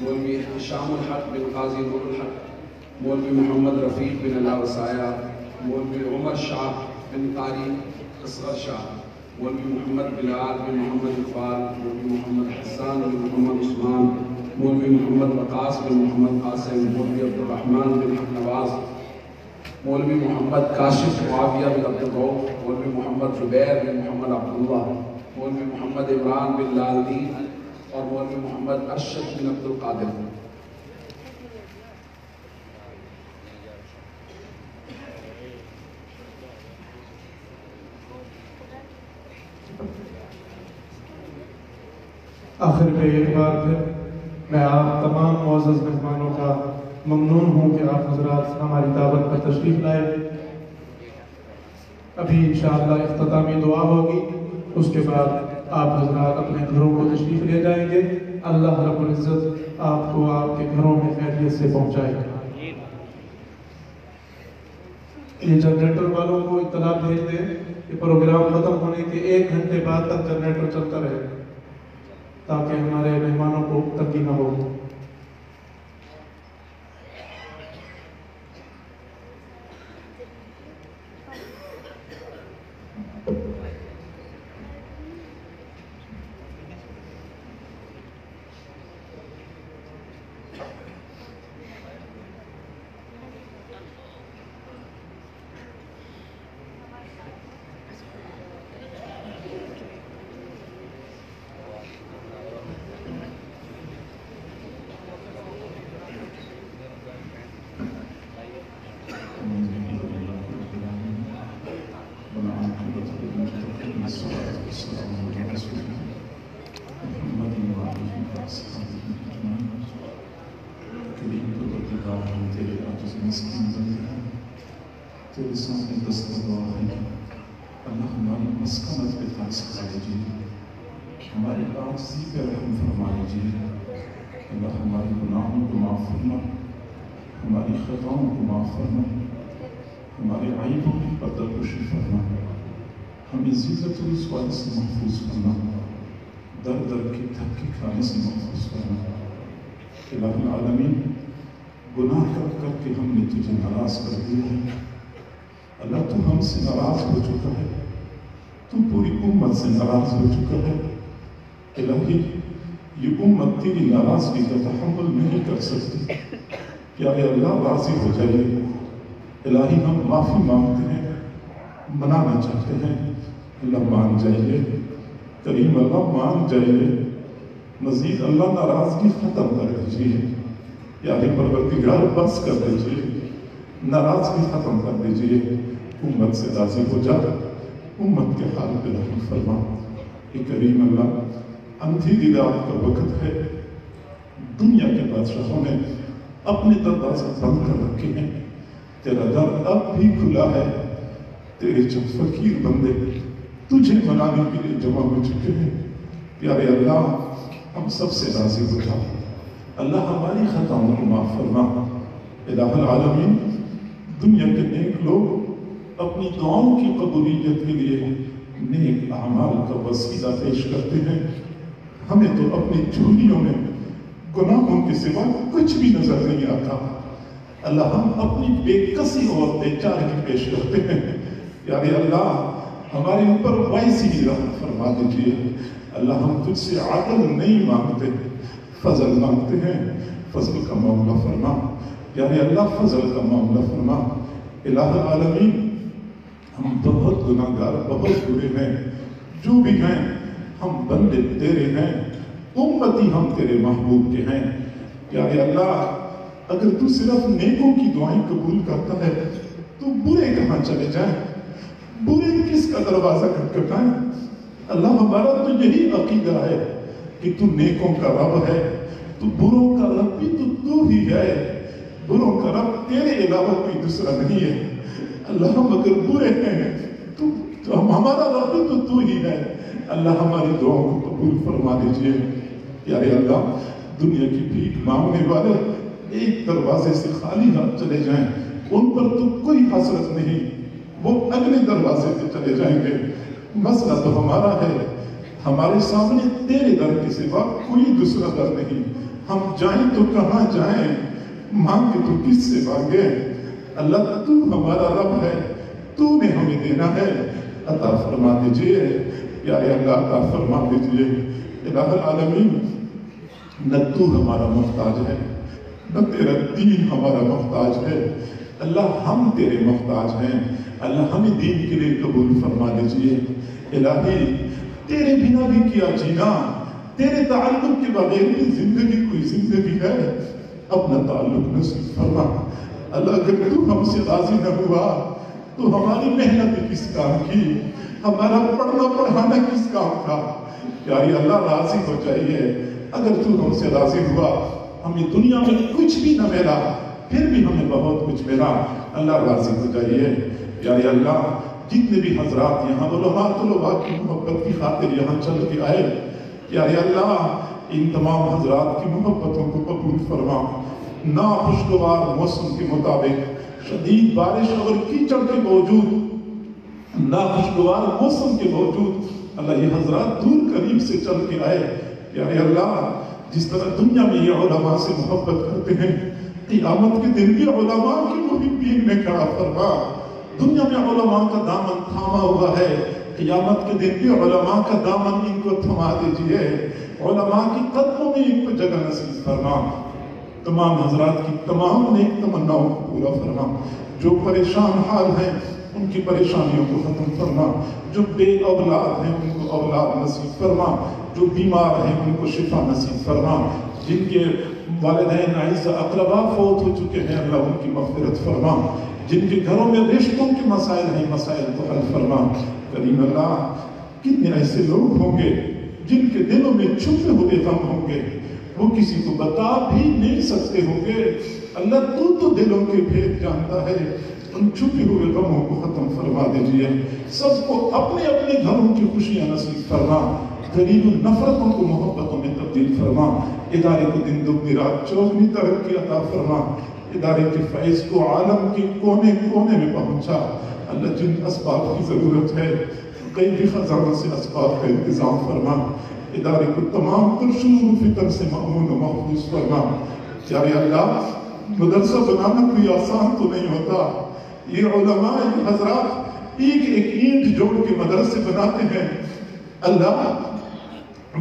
مولوی شام الحق بن قاضی نور الحق، مولوی محمد رفیق بن اللہ وسایہ، مولوی عمر شاہ بن قاری اصغر شاہ، مولوی محمد بلال بن محمد اقبال، مولوی محمد حسان بن محمد عثمان، مولوی محمد وقاص بن محمد قاسم، مولوی عبد الرحمن بن حق نواز مولوی محمد کاشف معاویہ بن عبد الروف مولوی محمد زبیر بن محمد عبداللہ، مولوی محمد عمران بن لالدین اور مولوی محمد ارشد بن عبد القادر آخر میں ایک بار پھر میں آپ تمام معزز مہمانوں ممنون ہوں کہ آپ حضرات ہماری دعوت پر تشریف لائے۔ ابھی انشاءاللہ اختتامی دعا ہوگی، اس کے بعد آپ حضرات اپنے گھروں کو تشریف لے جائیں گے۔ اللہ رب العزت آپ کو آپ کے گھروں میں خیریت سے پہنچائے۔ گا یہ جنریٹر والوں کو اطلاع بھیج دیں کہ پروگرام ختم ہونے کے ایک گھنٹے بعد تک جنریٹر چلتا رہے، تاکہ ہمارے مہمانوں کو تنگی نہ ہو مسکین بندے ہیں تیرے سامنے دستگاہ ہے اللہ ہماری مسکنت پہ فائز کرا دیجیے ہماری آجزی پہ رحم فرما دیجیے اللہ ہمارے گناہوں کو معاف فرما ہماری خطاؤں کو معاف فرما ہمارے عیبوں کی پردہ کشی فرما ہمیں زیزت و رسوائی سے محفوظ کرنا در در کے دھکے کھانے سے محفوظ کرنا الہ العالمین گناہ کر کر کے ہم نے تجھے ناراض کر دیا ہے اللہ تو ہم سے ناراض ہو چکا ہے تو پوری امت سے ناراض ہو چکا ہے الہی یہ امت تیری ناراضگی کا تحمل نہیں کر سکتی۔ پیارے اللہ راضی ہو جائیے؟ الہی ہم معافی مانگتے ہیں، منانا چاہتے ہیں۔ اللہ مان جائیے، کریم اللہ مان جائیے۔ مزید اللہ ناراضگی ختم کر دیجیے۔ پیارے پروردگار بس کر دیجیے۔ ناراضگی ختم کر دیجیے۔ امت سے راضی ہو جا۔ امت کے حال پہ رحم فرما کہ کریم اللہ اندھی دی رات کا وقت ہے۔ دنیا کے بادشاہوں نے اپنے دروازے بند کر رکھے ہیں۔ تیرا در اب بھی کھلا ہے۔ تیرے جب فقیر بندے تجھے منانے کے لیے جمع ہو چکے ہیں۔ پیارے اللہ، ہم سب سے راضی ہو جا۔ اللہ ہماری خطاؤں کو معاف فرما۔ الہ العالمین، دنیا کے نیک لوگ اپنی دعاؤں کی قبولیت کے لیے نیک اعمال کا وسیلہ پیش کرتے ہیں۔ ہمیں تو اپنی جھولیوں میں گناہوں کے سوا کچھ بھی نظر نہیں آتا۔ اللہ ہم اپنی بے کسی اور بے چارگی پیش کرتے ہیں۔ یعنی اللہ، ہمارے اوپر ویسی ہی رحمت فرما دیجیے اللہ ہم تجھ سے عدل نہیں مانگتے، فضل مانگتے ہیں۔ فضل کا معاملہ فرما۔ یعنی اللہ، فضل کا معاملہ فرما۔ الہ العالمین ہم بہت گناہ گار بہت برے ہیں۔ جو بھی ہیں، ہم بندے تیرے ہیں، امتی ہم تیرے محبوب کے ہیں۔ یعنی اللہ، اگر تو صرف نیکوں کی دعائیں قبول کرتا ہے، تو برے کہاں چلے جائیں؟ برے کس کا دروازہ کھٹکھٹائیں؟ اللہ ہمارا تو یہی عقیدہ ہے کہ تو نیکوں کا رب ہے، تو بروں کا رب بھی تو تو ہی ہے۔ بروں کا رب تیرے علاوہ کوئی دوسرا نہیں ہے۔ اللہ ہم اگر برے ہیں تو, تو ہمارا رب تو تو ہی ہے۔ اللہ ہماری دعاؤں کو قبول فرما دیجیے۔ یارے اللہ دنیا کی بھیک مانگنے والے ایک دروازے سے خالی ہاتھ چلے جائیں۔ ان پر تو کوئی حسرت نہیں وہ اگلے دروازے سے چلے جائیں گے۔ مسئلہ تو ہمارا ہے۔ ہمارے سامنے تیرے در کے سوا کوئی دوسرا در نہیں۔ ہم جائیں تو کہاں جائیں؟ مانگے تو کس سے مانگے؟ اللہ، تو ہمارا رب ہے تو نے ہمیں دینا ہے، عطا فرما دیجیے، پیارے اللہ، عطا فرما دیجیے، الہ العالمین، نہ تو ہمارا محتاج ہے، نہ تیرا دین ہمارا محتاج ہے، اللہ ہم تیرے محتاج ہیں، اللہ ہمیں دین کے لیے قبول فرما دیجیے، الہی، تیرے بنا بھی کیا جینا، تیرے تعلق کے بغیر بھی زندگی کوئی زندگی ہے، اپنا تعلق نصیب فرما اللہ اگر تو ہم سے راضی نہ ہوا تو ہماری محنت کس کام کی؟ ہمارا پڑھنا پڑھانا کس کام کا یاری اللہ راضی ہو جائیے۔ اگر تو ہم سے راضی ہوا، ہمیں دنیا میں کچھ بھی نہ ملا، پھر بھی ہمیں بہت کچھ ملا۔ اللہ راضی ہو جائیے۔ یاری اللہ، جتنے بھی حضرات یہاں علماء طلباء کی محبت کی خاطر یہاں چل کے آئے۔ یاری اللہ، ان تمام حضرات کی محبتوں کو قبول فرما۔ نا خوشگوار موسم کے مطابق شدید بارش اور کیچڑ کے باوجود نا خوشگوار موسم کے باوجود اللہ یہ حضرات دور قریب سے چل کے آئے یعنی اللہ، جس طرح دنیا میں یہ علماء سے محبت کرتے ہیں، قیامت کے دن بھی علماء کی محبین میں کھڑا فرما۔ دنیا میں علماء کا دامن تھاما ہوا ہے، قیامت کے دن بھی علماء کا دامن ان کو تھما دیجیے علماء کی قدموں میں ان کو جگہ نصیب فرما۔ تمام حضرات کی تمام نیک تمناؤں کو پورا فرما۔ جو پریشان حال ہیں، ان کی پریشانیوں کو ختم فرما۔ جو بے اولاد ہیں، ان کو اولاد نصیب فرما۔ جو بیمار ہیں، ان کو شفا نصیب فرما۔ جن کے والدین عیز اقربا فوت ہو چکے ہیں، اللہ ان کی مغفرت فرما۔ جن کے گھروں میں رشتوں کے مسائل ہیں، مسائل کو حل فرما۔ کریم اللہ، کتنے ایسے لوگ ہوں گے جن کے دلوں میں چھپے ہوئے غم ہوں گے؟ وہ کسی کو بتا بھی نہیں سکتے ہوں گے۔ اللہ تو تو دلوں کے بھید جانتا ہے۔ ان چھپے ہوئے غموں کو ختم فرما دیجیے سب کو اپنے اپنے گھروں کی خوشیاں نصیب فرما۔ غریب نفرتوں کو محبتوں میں تبدیل فرما۔ ادارے کو دن دگنی رات چوگنی ترقی عطا فرما۔ ادارے کے فیض کو عالم کے کونے کونے میں پہنچا۔ اللہ جن اسباب کی ضرورت ہے کئی بھی خزانہ سے اسباب کا انتظام فرما۔ ادارے کو تمام تر شروع فکر سے معمون و محفوظ فرما۔ پیارے اللہ، مدرسہ بنانا کوئی آسان تو نہیں ہوتا۔ یہ علماء یہ حضرات ایک ایک اینٹ جوڑ کے مدرسے بناتے ہیں۔ اللہ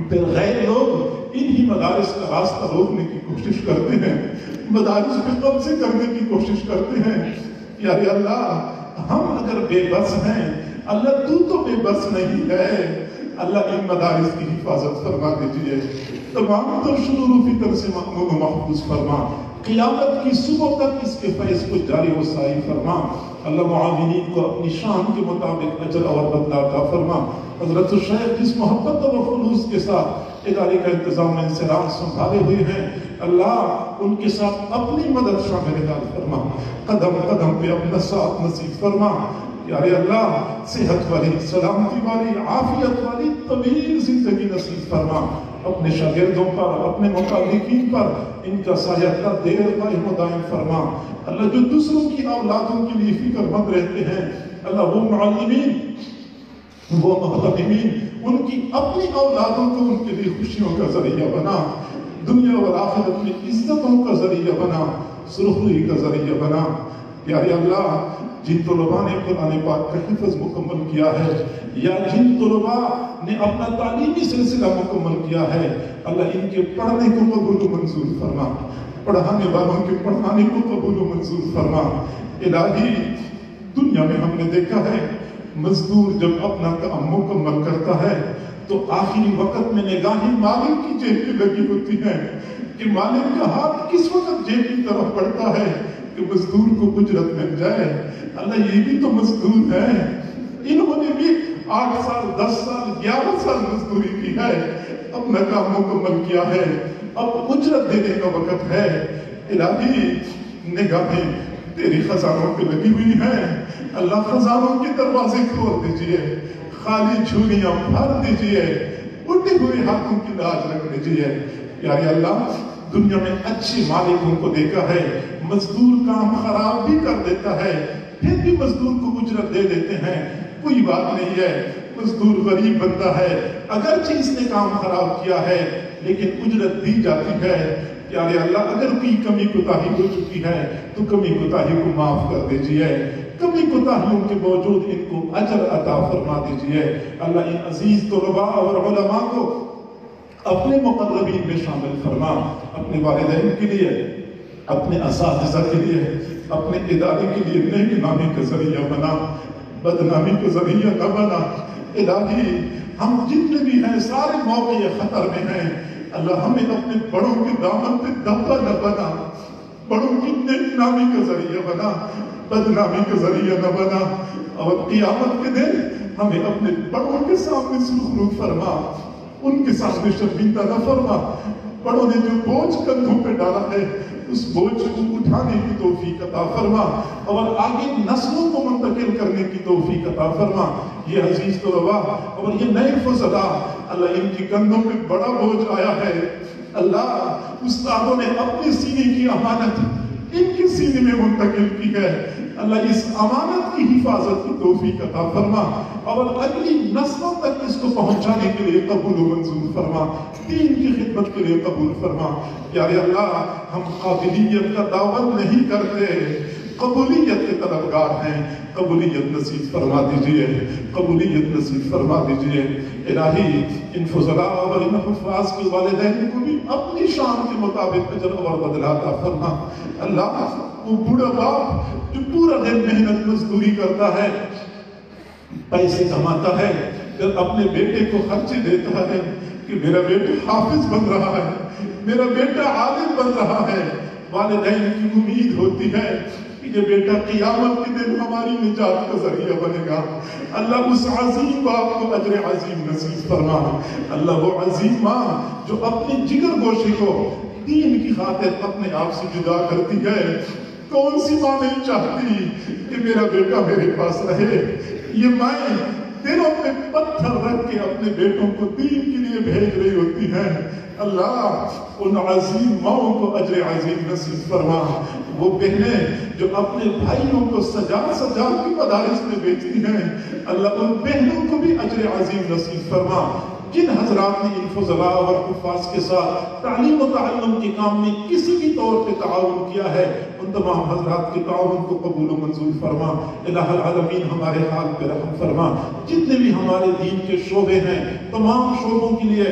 پھر غیر لوگ انہی مدارس کا راستہ روکنے کی کوشش کرتے ہیں۔ مدارس پہ قبضے کرنے کی کوشش کرتے ہیں۔ یار اللہ، ہم اگر بے بس ہیں، اللہ تو تو بے بس نہیں ہے۔ اللہ ان مدارس کی حفاظت فرما دیجیے تمام تر شرور و فکر سے معمول و محفوظ فرما۔ قیامت کی صبح تک اس کے فیض کو جاری و سائی فرما۔ اللہ معاونین کو اپنی شان کے مطابق اجر اور بدلہ عطا فرما۔ حضرت الشیخ جس محبت و خلوص کے ساتھ ادارے کا انتظام انسلام سنبھالے ہوئے ہیں، اللہ ان کے ساتھ اپنی مدد شامل حال فرما۔ قدم قدم پہ اپنا ساتھ نصیب فرما۔ یا اللہ، صحت والی، سلامتی والی، عافیت والی طویل زندگی نصیب فرما۔ اپنے شاگردوں پر، اپنے متعلقین پر ان کا سایہ کا دیر قائم و دائم فرما۔ اللہ جو دوسروں کی اولادوں کے لیے فکر مند رہتے ہیں، اللہ وہ معلمین، وہ مخدمین ان کی اپنی اولادوں کو ان کے لیے خوشیوں کا ذریعہ بنا۔ دنیا اور آخرت میں عزتوں کا ذریعہ بنا سرخوئی کا ذریعہ بنا۔ پیارے اللہ جن طلباء نے قرآن پاک کا حفظ مکمل کیا ہے یا جن طلباء نے اپنا تعلیمی سلسلہ مکمل کیا ہے، اللہ ان کے پڑھنے کو قبول و منظور فرما۔ پڑھانے والوں کے پڑھانے کو قبول و منظور فرما۔ الہی، دنیا میں ہم نے دیکھا ہے، مزدور جب اپنا کام مکمل کرتا ہے، تو آخری وقت میں نگاہیں مالک کی جیب پہ لگی ہوتی ہیں کہ مالک کا ہاتھ کس وقت جیب کی طرف پڑتا ہے؟ کہ مزدور کو اجرت مل جائے۔ اللہ یہ بھی تو مزدور ہے۔ انہوں نے بھی آٹھ سال، دس سال، گیارہ سال مزدوری کی ہے۔ اپنا کام مکمل کیا ہے۔ اب اجرت دینے کا وقت ہے۔ الہی، نگاہیں تیری خزانوں پہ لگی ہوئی ہیں۔ اللہ خزانوں کے دروازے کھول دیجیے۔ خالی جھولیاں بھر دیجیے۔ اٹھے ہوئے ہاتھوں کی لاج رکھ دیجیے۔ پیارے اللہ، دنیا میں اچھے مالکوں کو دیکھا ہے۔ مزدور کام خراب بھی کر دیتا ہے، پھر بھی مزدور کو اجرت دے دیتے ہیں۔ کوئی بات نہیں ہے، مزدور غریب بنتا ہے۔ اگرچہ اس نے کام خراب کیا ہے، لیکن اجرت دی جاتی ہے۔ پیارے اللہ، اگر کوئی کمی کوتاہی ہو چکی ہے، تو کمی کوتاہی کو معاف کر دیجیے۔ کمی کوتاہیوں کے باوجود ان کو اجر عطا فرما دیجیے۔ اللہ ان عزیز طلباء اور علماء کو اپنے مقربین میں شامل فرما۔ اپنے والدین کے لیے اپنے اساتذہ کے لیے، اپنے ادارے کے لیے نیک نامی کا ذریعہ بنا، بدنامی کا ذریعہ نہ بنا۔ الہی، ہم جتنے بھی ہیں، سارے موقع خطر میں ہیں۔ اللہ ہمیں اپنے بڑوں کے دامن پہ دبا نہ بنا۔ بڑوں کی نیک نامی کا ذریعہ بنا، بدنامی کا ذریعہ نہ بنا۔ اور قیامت کے دن ہمیں اپنے بڑوں کے سامنے سلوک فرما، ان کے سامنے شرمندہ نہ فرما۔ بڑوں نے جو بوجھ کندھوں پہ ڈالا ہے اس بوجھ کو اٹھانے کی توفیق عطا فرما اور آگے نسلوں کو منتقل کرنے کی توفیق عطا فرما۔ یہ عزیز طلباء، اور یہ نئے فضلا اللہ ان کی کندھوں پہ بڑا بوجھ آیا ہے۔ اللہ استادوں نے اپنے سینے کی امانت ان کے سینے میں منتقل کی ہے۔ اللہ اس امانت کی حفاظت کی توفیق عطا فرما۔ اور اگلی نسلوں تک اس کو پہنچانے کے لیے قبول و منظور فرما۔ دین کی خدمت کے لیے قبول فرما۔ پیارے اللہ، ہم قابلیت کا دعوت نہیں کرتے۔ قبولیت کے طلبگار ہیں۔ قبولیت نصیب فرما دیجیے۔ قبولیت نصیب فرما دیجیے۔ الہی، ان فضلاء اور ان حفاظ کے والدین کو بھی اپنی شان کے مطابق اجر اور بدلاتا فرما۔ اللہ، وہ بوڑھا باپ جو پورا دن محنت مزدوری کرتا ہے۔ پیسے کماتا ہے۔ پھر اپنے بیٹے کو خرچے دیتا ہے کہ میرا بیٹا حافظ بن رہا ہے، میرا بیٹا عالم بن رہا ہے۔ والدین کی امید ہوتی ہے کہ یہ بیٹا قیامت کے دن ہماری نجات کا ذریعہ بنے گا۔ اللہ اس عظیم باپ کو اجر عظیم نصیب فرما۔ اللہ وہ عظیم ماں جو اپنی جگر گوشی کو دین کی خاطر اپنے آپ سے جدا کرتی ہے۔ کون سی ماں نہیں چاہتی کہ میرا بیٹا میرے پاس رہے یہ مائیں دلوں پہ پتھر رکھ کے اپنے بیٹوں کو دین کے لیے بھیج رہی ہوتی ہیں اللہ ان عظیم ماؤں کو اجر عظیم نصیب فرما وہ بہنیں جو اپنے بھائیوں کو سجا سجا کے مدارس میں بیچتی ہیں اللہ ان بہنوں کو بھی اجر عظیم نصیب فرما جن حضرات نے ان فضلاء اور حفاظ کے ساتھ تعلیم و تعلم کے کام میں کسی بھی طور پہ تعاون کیا ہے، ان تمام حضرات کے تعاون کو قبول و منظور فرما۔ الہ العالمین ہمارے حال پہ رحم فرما۔ جتنے بھی ہمارے دین کے شعبے ہیں، تمام شعبوں کے لیے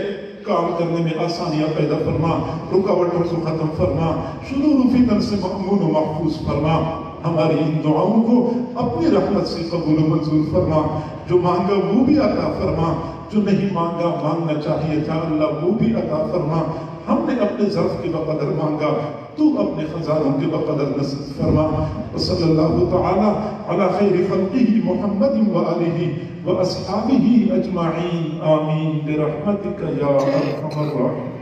کام کرنے میں آسانیاں پیدا فرما۔ رکاوٹوں کو ختم فرما۔ شرور و سے مأمون و محفوظ فرما۔ ہماری ان دعاؤں کو اپنی رحمت سے قبول و منظور فرما۔ جو مانگا وہ بھی عطا فرما۔ جو نہیں مانگا، مانگنا چاہیے تھا۔ اللہ وہ بھی عطا فرما۔ ہم نے اپنے ظرف کے بقدر مانگا۔ تو اپنے خزانوں کے بقدر نصیب فرما۔ وصلی اللہ تعالی علی خیر خلقہ محمد و آلہ و اصحابہ اجمعین۔ آمین۔ برحمتک یا ارحم الراحمین۔